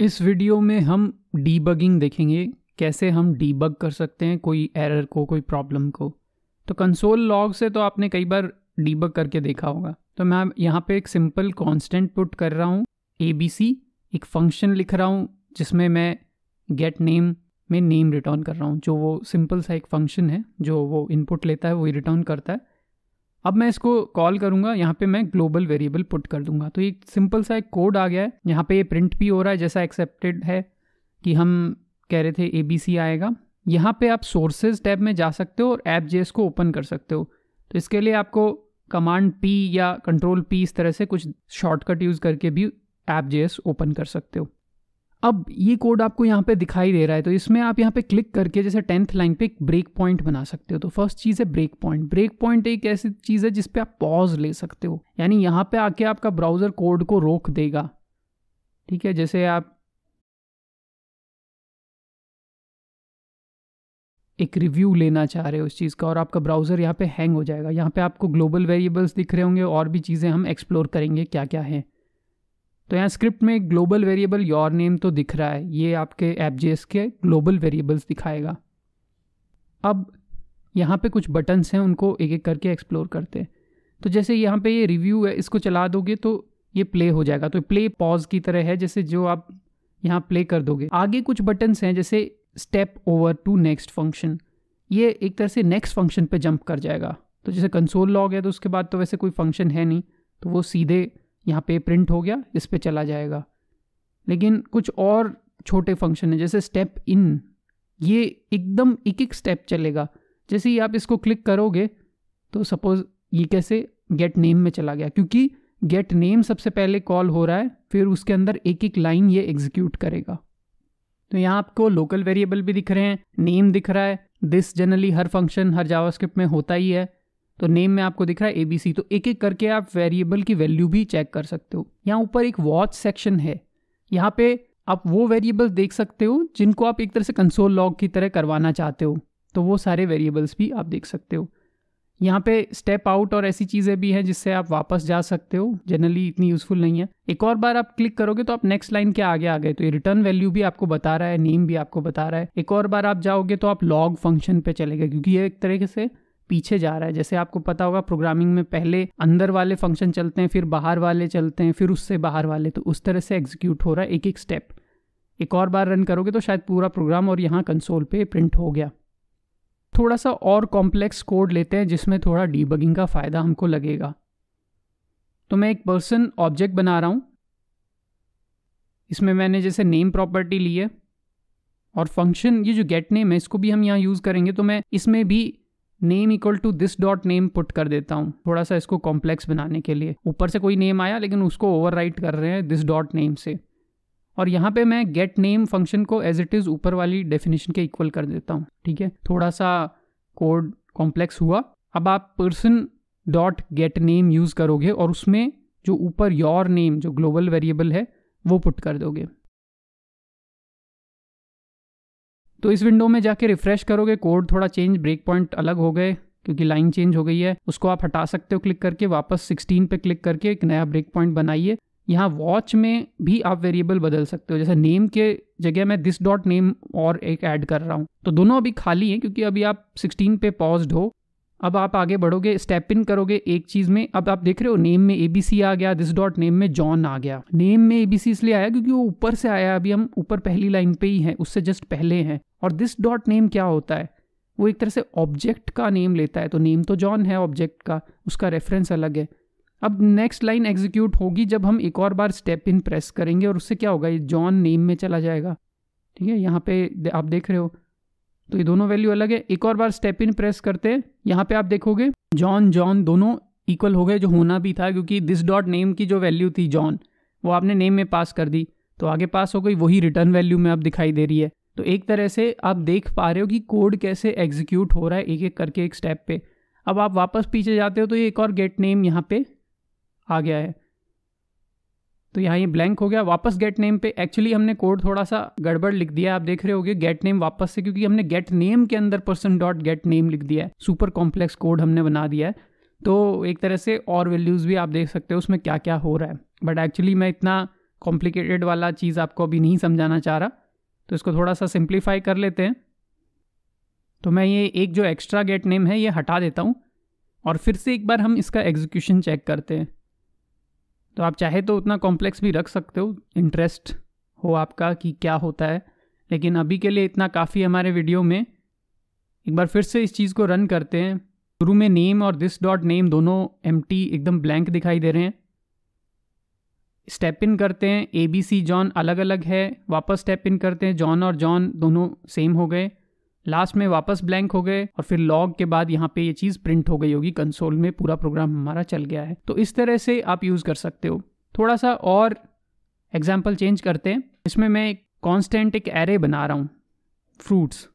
इस वीडियो में हम डीबगिंग देखेंगे, कैसे हम डीबग कर सकते हैं कोई एरर को, कोई प्रॉब्लम को। तो कंसोल लॉग से तो आपने कई बार डीबग करके देखा होगा। तो मैं यहाँ पे एक सिंपल कांस्टेंट पुट कर रहा हूँ ए बी सी एक फ़ंक्शन लिख रहा हूँ, जिसमें मैं गेट नेम में नेम रिटर्न कर रहा हूँ। जो वो सिंपल सा एक फ़ंक्शन है, जो वो इनपुट लेता है, वही रिटर्न करता है। अब मैं इसको कॉल करूँगा, यहाँ पे मैं ग्लोबल वेरिएबल पुट कर दूँगा। तो एक सिंपल सा एक कोड आ गया है, यहाँ पे ये प्रिंट भी हो रहा है, जैसा एक्सेप्टेड है कि हम कह रहे थे ए बी सी आएगा। यहाँ पे आप सोर्सेज टैब में जा सकते हो और ऐप जेस को ओपन कर सकते हो। तो इसके लिए आपको कमांड पी या कंट्रोल पी इस तरह से कुछ शॉर्टकट यूज़ करके भी ऐप जेस ओपन कर सकते हो। अब ये कोड आपको यहाँ पे दिखाई दे रहा है तो इसमें आप यहाँ पे क्लिक करके जैसे टेंथ लाइन पे एक ब्रेक पॉइंट बना सकते हो। तो फ़र्स्ट चीज़ है ब्रेक पॉइंट। ब्रेक पॉइंट एक ऐसी चीज़ है जिसपे आप पॉज ले सकते हो। यानी यहाँ पे आके आपका ब्राउज़र कोड को रोक देगा। ठीक है, जैसे आप एक रिव्यू लेना चाह रहे हो उस चीज़ का और आपका ब्राउज़र यहाँ पे हैंग हो जाएगा। यहाँ पे आपको ग्लोबल वेरिएबल्स दिख रहे होंगे और भी चीज़ें हम एक्सप्लोर करेंगे क्या क्या है। तो यहाँ स्क्रिप्ट में ग्लोबल वेरिएबल योर नेम तो दिख रहा है। ये आपके एप के ग्लोबल वेरिएबल्स दिखाएगा। अब यहाँ पे कुछ बटन्स हैं, उनको एक एक करके एक्सप्लोर करते हैं। तो जैसे यहाँ पे ये रिव्यू है, इसको चला दोगे तो ये प्ले हो जाएगा। तो प्ले पॉज की तरह है, जैसे जो आप यहाँ प्ले कर दोगे। आगे कुछ बटन्स हैं, जैसे step over to next function ये एक तरह से नेक्स्ट फ़ंक्शन पे जंप कर जाएगा। तो जैसे कंसोल लॉग है तो उसके बाद तो वैसे कोई फ़ंक्शन है नहीं। तो वो सीधे यहाँ पे प्रिंट हो गया, इस पर चला जाएगा। लेकिन कुछ और छोटे फ़ंक्शन है, जैसे स्टेप इन ये एकदम एक एक स्टेप चलेगा। जैसे ही आप इसको क्लिक करोगे तो सपोज़ ये कैसे गेट नेम में चला गया, क्योंकि गेट नेम सबसे पहले कॉल हो रहा है, फिर उसके अंदर एक एक लाइन ये एग्जीक्यूट करेगा। तो यहाँ आपको लोकल वेरिएबल भी दिख रहे हैं नेम दिख रहा है दिस जनरली हर फ़ंक्शन हर जावास्क्रिप्ट में होता ही है। तो नेम में आपको दिख रहा है एबीसी तो एक एक करके आप वेरिएबल की वैल्यू भी चेक कर सकते हो। यहाँ ऊपर एक वॉच सेक्शन है। यहाँ पे आप वो वेरिएबल्स देख सकते हो, जिनको आप एक तरह से कंसोल लॉग की तरह करवाना चाहते हो। तो वो सारे वेरिएबल्स भी आप देख सकते हो। यहाँ पे स्टेप आउट और ऐसी चीज़ें भी हैं जिससे आप वापस जा सकते हो। जनरली इतनी यूज़फुल नहीं है। एक और बार आप क्लिक करोगे तो आप नेक्स्ट लाइन के आगे आ गए। तो ये रिटर्न वैल्यू भी आपको बता रहा है नेम भी आपको बता रहा है। एक और बार आप जाओगे तो आप लॉग फ़ंक्शन पे चले गए, क्योंकि ये एक तरीके से पीछे जा रहा है। जैसे आपको पता होगा प्रोग्रामिंग में पहले अंदर वाले फ़ंक्शन चलते हैं, फिर बाहर वाले चलते हैं, फिर उससे बाहर वाले। तो उस तरह से एग्जीक्यूट हो रहा है एक एक स्टेप एक और बार रन करोगे तो शायद पूरा प्रोग्राम और यहाँ कंसोल पे प्रिंट हो गया। थोड़ा सा और कॉम्प्लेक्स कोड लेते हैं, जिसमें थोड़ा डीबगिंग का फ़ायदा हमको लगेगा। तो मैं एक पर्सन ऑब्जेक्ट बना रहा हूँ। इसमें मैंने जैसे नेम प्रॉपर्टी ली है और फ़ंक्शन ये जो गेट नेम है, इसको भी हम यहाँ यूज़ करेंगे। तो मैं इसमें भी name equal to this dot name put कर देता हूँ। थोड़ा सा इसको कॉम्प्लेक्स बनाने के लिए। ऊपर से कोई नेम आया, लेकिन उसको ओवर कर रहे हैं दिस डॉट नेम से। और यहाँ पे मैं गेट नेम फ़ंक्शन को एज इट इज़ ऊपर वाली डेफिनेशन के इक्वल कर देता हूँ। ठीक है? थोड़ा सा कोड कॉम्प्लेक्स हुआ। अब आप person dot get name use करोगे और उसमें जो ऊपर योर नेम जो ग्लोबल वेरिएबल है, वो पुट कर दोगे। तो इस विंडो में जाके रिफ्रेश करोगे कोड थोड़ा चेंज ब्रेक पॉइंट अलग हो गए, क्योंकि लाइन चेंज हो गई है, उसको आप हटा सकते हो क्लिक करके, वापस 16 पे क्लिक करके एक नया ब्रेक पॉइंट बनाइए। यहाँ वॉच में भी आप वेरिएबल बदल सकते हो, जैसे नेम के जगह मैं दिस डॉट नेम और एक ऐड कर रहा हूँ। तो दोनों अभी खाली हैं, क्योंकि अभी आप 16 पे पॉज्ड हो अब आप आगे बढ़ोगे स्टेप इन करोगे एक चीज़ में। अब आप देख रहे हो नेम में एबीसी आ गया दिस डॉट नेम में जॉन आ गया। नेम में एबीसी इसलिए आया क्योंकि वो ऊपर से आया, अभी हम ऊपर पहली लाइन पे ही हैं, उससे जस्ट पहले हैं। और दिस डॉट नेम क्या होता है? वो एक तरह से ऑब्जेक्ट का नेम लेता है तो नेम तो जॉन है ऑब्जेक्ट का, उसका रेफरेंस अलग है। अब नेक्स्ट लाइन एग्जीक्यूट होगी जब हम एक और बार स्टेप इन प्रेस करेंगे, और उससे क्या होगा? ये जॉन नेम में चला जाएगा। ठीक है, यहाँ पे आप देख रहे हो तो ये दोनों वैल्यू अलग है। एक और बार स्टेप इन प्रेस करते हैं। यहाँ पे आप देखोगे जॉन जॉन दोनों इक्वल हो गए, जो होना भी था, क्योंकि दिस डॉट नेम की जो वैल्यू थी जॉन वो आपने नेम में पास कर दी। तो आगे पास हो गई, वही रिटर्न वैल्यू में अब दिखाई दे रही है। तो एक तरह से आप देख पा रहे हो कि कोड कैसे एग्जीक्यूट हो रहा है एक एक करके एक स्टेप पे। अब आप वापस पीछे जाते हो तो ये एक और गेट नेम यहाँ पे आ गया है। तो यहाँ ये ब्लैंक हो गया। वापस गेट नेम पे एक्चुअली हमने कोड थोड़ा सा गड़बड़ लिख दिया। आप देख रहे होगे गेट नेम वापस से, क्योंकि हमने गेट नेम के अंदर पर्सन डॉट गेट नेम लिख दिया है। सुपर कॉम्प्लेक्स कोड हमने बना दिया है। तो एक तरह से और वैल्यूज़ भी आप देख सकते हो, उसमें क्या क्या हो रहा है। बट एक्चुअली मैं इतना कॉम्प्लिकेटेड वाला चीज़ आपको अभी नहीं समझाना चाह रहा। तो इसको थोड़ा सा सिंप्लीफाई कर लेते हैं। तो मैं ये एक जो एक्स्ट्रा गेट नेम है, ये हटा देता हूँ। और फिर से एक बार हम इसका एग्जीक्यूशन चेक करते हैं। तो आप चाहे तो उतना कॉम्प्लेक्स भी रख सकते हो इंटरेस्ट हो आपका कि क्या होता है, लेकिन अभी के लिए इतना काफ़ी हमारे वीडियो में। एक बार फिर से इस चीज़ को रन करते हैं। शुरू में नेम और दिस डॉट नेम दोनों एमटी एकदम ब्लैंक दिखाई दे रहे हैं। स्टेप इन करते हैं ए बी सी जॉन अलग अलग है, वापस स्टेप इन करते हैं जॉन और जॉन दोनों सेम हो गए। लास्ट में वापस ब्लैंक हो गए और फिर लॉग के बाद यहाँ पे ये चीज़ प्रिंट हो गई होगी। कंसोल में पूरा प्रोग्राम हमारा चल गया है। तो इस तरह से आप यूज़ कर सकते हो। थोड़ा सा और एग्ज़ाम्पल चेंज करते हैं। इसमें मैं एक कॉन्स्टेंट एक एरे बना रहा हूँ। फ्रूट्स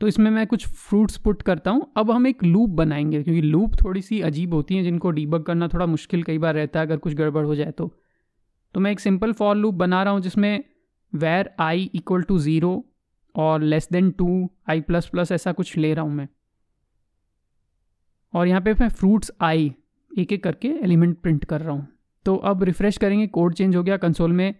तो इसमें मैं कुछ फ्रूट्स पुट करता हूँ। अब हम एक लूप बनाएँगे क्योंकि लूप थोड़ी सी अजीब होती हैं, जिनको डीबग करना थोड़ा मुश्किल कई बार रहता है अगर कुछ गड़बड़ हो जाए तो। तो मैं एक सिंपल फॉर लूप बना रहा हूँ जिसमें var I equal to zero और less than two I plus plus ऐसा कुछ ले रहा हूँ मैं। और यहाँ पे मैं फ्रूट्स आई एक एक करके एलिमेंट प्रिंट कर रहा हूँ। तो अब रिफ़्रेश करेंगे कोड चेंज हो गया कंसोल में।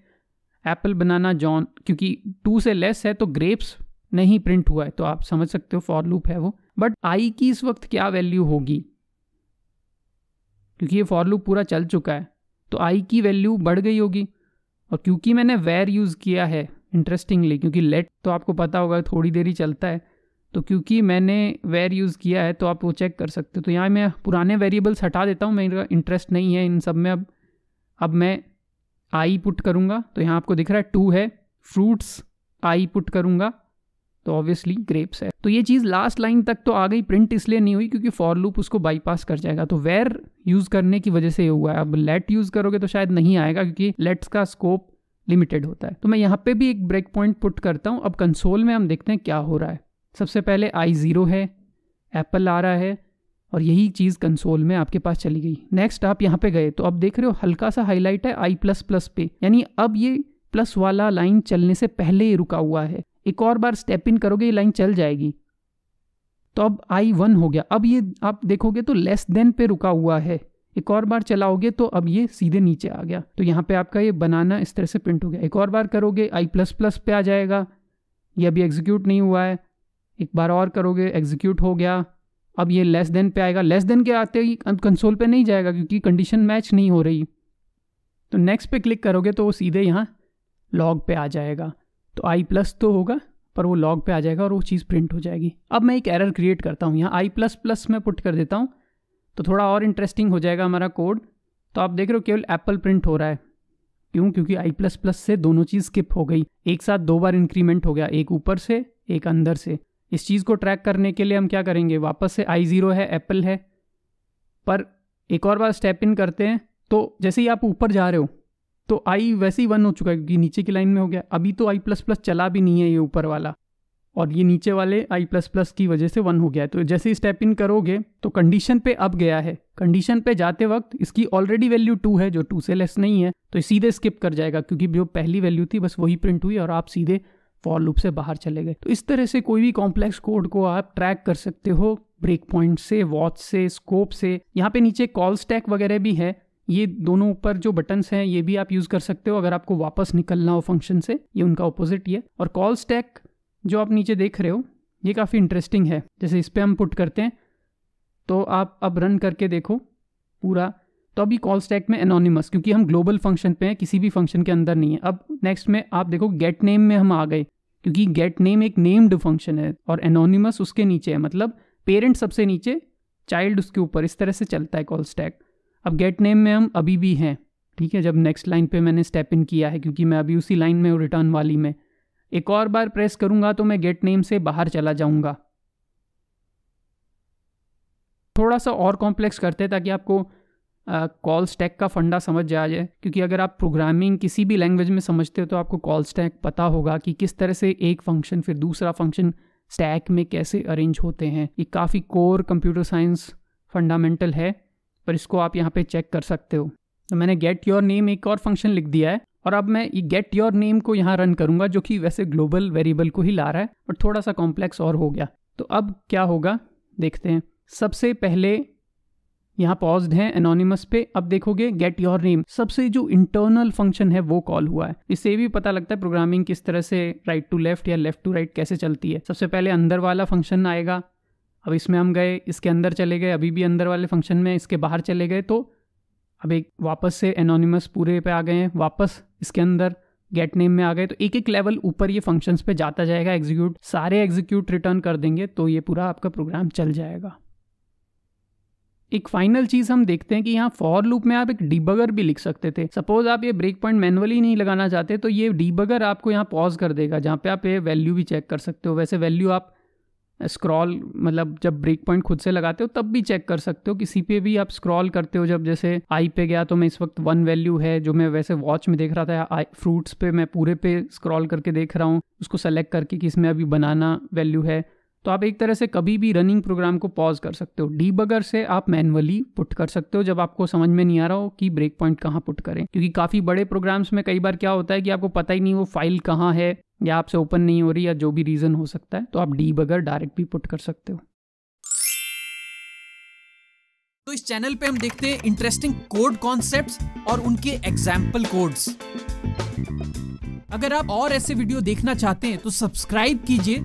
एप्पल बनाना जॉन क्योंकि टू से लेस है तो ग्रेप्स नहीं प्रिंट हुआ है तो आप समझ सकते हो फॉर लूप है वो। बट आई की इस वक्त क्या वैल्यू होगी? क्योंकि ये फॉर लूप पूरा चल चुका है तो आई की वैल्यू बढ़ गई होगी। और क्योंकि मैंने वेर यूज़ किया है इंटरेस्टिंगली क्योंकि लेट तो आपको पता होगा, थोड़ी देर ही चलता है। तो क्योंकि मैंने वेर यूज़ किया है तो आप वो चेक कर सकते हो। तो यहाँ मैं पुराने वेरिएबल्स हटा देता हूँ, मेरा इंटरेस्ट नहीं है इन सब में। अब अब मैं आई पुट करूँगा तो यहाँ आपको दिख रहा है टू है फ्रूट्स आई पुट करूँगा तो ऑब्वियसली ग्रेप्स है। तो ये चीज़ लास्ट लाइन तक तो आ गई प्रिंट इसलिए नहीं हुई, क्योंकि फॉर लूप उसको बाईपास कर जाएगा। तो वेर यूज़ करने की वजह से ये हुआ है। अब लेट यूज़ करोगे तो शायद नहीं आएगा, क्योंकि लेट्स का स्कोप लिमिटेड होता है। तो मैं यहाँ पे भी एक ब्रेक पॉइंट पुट करता हूँ। अब कंसोल में हम देखते हैं क्या हो रहा है। सबसे पहले आई ज़ीरो है एप्पल आ रहा है और यही चीज़ कंसोल में आपके पास चली गई। नेक्स्ट आप यहाँ पे गए तो अब देख रहे हो हल्का सा हाईलाइट है आई प्लस प्लस पे। यानी अब ये प्लस वाला लाइन चलने से पहले ही रुका हुआ है। एक और बार स्टेप इन करोगे, ये लाइन चल जाएगी। तो अब आई वन हो गया। अब ये आप देखोगे तो लेस देन पे रुका हुआ है। एक और बार चलाओगे तो अब ये सीधे नीचे आ गया। तो यहाँ पे आपका ये बनाना इस तरह से प्रिंट हो गया। एक और बार करोगे आई प्लस प्लस पे आ जाएगा। ये अभी एग्जीक्यूट नहीं हुआ है। एक बार और करोगे एग्जीक्यूट हो गया। अब ये लेस देन पे आएगा। लेस देन के आते ही कंसोल पे नहीं जाएगा क्योंकि कंडीशन मैच नहीं हो रही। तो नेक्स्ट पे क्लिक करोगे तो वो सीधे यहाँ लॉग पे आ जाएगा। तो आई प्लस तो होगा, पर वो लॉग पे आ जाएगा और वो चीज़ प्रिंट हो जाएगी। अब मैं एक एरर क्रिएट करता हूँ। यहाँ आई प्लस प्लस में पुट कर देता हूँ। तो थोड़ा और इंटरेस्टिंग हो जाएगा हमारा कोड तो आप देख रहे हो केवल एप्पल प्रिंट हो रहा है। क्यों? क्योंकि आई प्लस प्लस से दोनों चीज़ स्किप हो गई। एक साथ दो बार इंक्रीमेंट हो गया, एक ऊपर से, एक अंदर से। इस चीज़ को ट्रैक करने के लिए हम क्या करेंगे? वापस से आई ज़ीरो है एप्पल है। पर एक और बार स्टेप इन करते हैं। तो जैसे ही आप ऊपर जा रहे हो तो आई वैसे ही वन हो चुका है, क्योंकि नीचे की लाइन में हो गया। अभी तो आई प्लस प्लस चला भी नहीं है ये ऊपर वाला। और ये नीचे वाले आई प्लस प्लस की वजह से वन हो गया है। तो जैसे ही स्टेप इन करोगे तो कंडीशन पे अब गया है। कंडीशन पे जाते वक्त इसकी ऑलरेडी वैल्यू टू है, जो टू से लेस नहीं है तो सीधे स्किप कर जाएगा, क्योंकि जो पहली वैल्यू थी, बस वही प्रिंट हुई और आप सीधे फॉर लूप से बाहर चले गए। तो इस तरह से कोई भी कॉम्प्लेक्स कोड को आप ट्रैक कर सकते हो ब्रेक पॉइंट से वॉच से स्कोप से। यहाँ पे नीचे कॉल स्टैक वगैरह भी है। ये दोनों ऊपर जो बटन्स हैं, ये भी आप यूज़ कर सकते हो, अगर आपको वापस निकलना हो फ़ंक्शन से, ये उनका ऑपोजिट ही है। और कॉल स्टैक जो आप नीचे देख रहे हो, ये काफ़ी इंटरेस्टिंग है। जैसे इस पर हम पुट करते हैं तो आप अब रन करके देखो पूरा। तो अभी कॉल स्टैक में एनोनिमस क्योंकि हम ग्लोबल फ़ंक्शन पे हैं, किसी भी फ़ंक्शन के अंदर नहीं है। अब नेक्स्ट में आप देखो गेट नेम में हम आ गए, क्योंकि गेट नेम एक नेम्ड फ़ंक्शन है, और एनोनिमस उसके नीचे है। मतलब पेरेंट सबसे नीचे चाइल्ड उसके ऊपर, इस तरह से चलता है कॉल स्टैक अब गेट नेम में हम अभी भी हैं, ठीक है? जब नेक्स्ट लाइन पे मैंने स्टेप इन किया है, क्योंकि मैं अभी उसी लाइन में हूँ रिटर्न वाली में। एक और बार प्रेस करूँगा तो मैं गेट नेम से बाहर चला जाऊँगा। थोड़ा सा और कॉम्प्लेक्स करते ताकि आपको कॉल स्टैक का फंडा समझ जा जाए। क्योंकि अगर आप प्रोग्रामिंग किसी भी लैंग्वेज में समझते हो तो आपको कॉल स्टैक पता होगा कि किस तरह से एक फ़ंक्शन फिर दूसरा फ़ंक्शन स्टैक में कैसे अरेंज होते हैं। ये काफ़ी कोर कंप्यूटर साइंस फंडामेंटल है, पर इसको आप यहाँ पे चेक कर सकते हो। तो मैंने गेट योर नेम एक और फ़ंक्शन लिख दिया है। और अब मैं ये गेट योर नेम को यहाँ रन करूँगा, जो कि वैसे ग्लोबल वेरिएबल को ही ला रहा है बट थोड़ा सा कॉम्प्लेक्स और हो गया। तो अब क्या होगा? देखते हैं। सबसे पहले यहाँ पॉज्ड है एनोनिमस पे। अब देखोगे गेट योर नेम सबसे जो इंटरनल फ़ंक्शन है, वो कॉल हुआ है। इससे भी पता लगता है प्रोग्रामिंग किस तरह से राइट टू लेफ़्ट या लेफ़्ट टू राइट कैसे चलती है। सबसे पहले अंदर वाला फ़ंक्शन आएगा। अब इसमें हम गए, इसके अंदर चले गए, अभी भी अंदर वाले फ़ंक्शन में, इसके बाहर चले गए। तो अब एक वापस से एनोनिमस पूरे पे आ गए हैं। वापस इसके अंदर गेट नेम में आ गए तो एक एक लेवल ऊपर ये फ़ंक्शंस पे जाता जाएगा एग्जीक्यूट सारे एग्जीक्यूट रिटर्न कर देंगे तो ये पूरा आपका प्रोग्राम चल जाएगा। एक फाइनल चीज़ हम देखते हैं कि यहाँ फॉर लूप में आप एक डीबगर भी लिख सकते थे। सपोज़ आप ये ब्रेक पॉइंट मैनुअली नहीं लगाना चाहते तो ये डीबगर आपको यहाँ पॉज कर देगा, जहाँ पे आप ये वैल्यू भी चेक कर सकते हो। वैसे वैल्यू आप स्क्रॉल मतलब जब ब्रेक पॉइंट खुद से लगाते हो, तब भी चेक कर सकते हो किसी पे भी आप स्क्रॉल करते हो जब जैसे आई पे गया तो मैं इस वक्त वन वैल्यू है, जो मैं वैसे वॉच में देख रहा था आई फ्रूट्स पे मैं पूरे पे स्क्रॉल करके देख रहा हूँ, उसको सेलेक्ट करके कि इसमें अभी बनाना वैल्यू है। तो आप एक तरह से कभी भी रनिंग प्रोग्राम को पॉज कर सकते हो। डीबगर से आप मैनुअली पुट कर सकते हो, जब आपको समझ में नहीं आ रहा हो कि ब्रेक पॉइंट कहाँ पुट करें। क्योंकि काफ़ी बड़े प्रोग्राम्स में कई बार क्या होता है कि आपको पता ही नहीं वो फ़ाइल कहाँ है या आपसे ओपन नहीं हो रही या जो भी रीज़न हो सकता है तो आप डी बगर डायरेक्ट भी पुट कर सकते हो। तो इस चैनल पे हम देखते हैं इंटरेस्टिंग कोड कॉन्सेप्ट्स और उनके एग्ज़ाम्पल कोड्स अगर आप और ऐसे वीडियो देखना चाहते हैं तो सब्सक्राइब कीजिए।